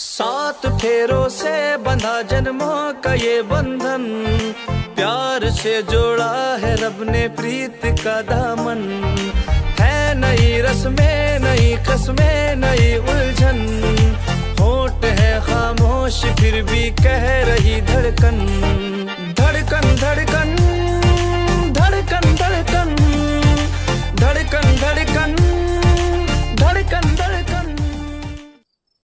सात फेरों से बंधा जन्मों का ये बंधन। प्यार से जोड़ा है रब ने प्रीत का दामन। है नई रस्में, नई कस्में, नई उलझन। होट है खामोश, फिर भी कह रही धड़कन।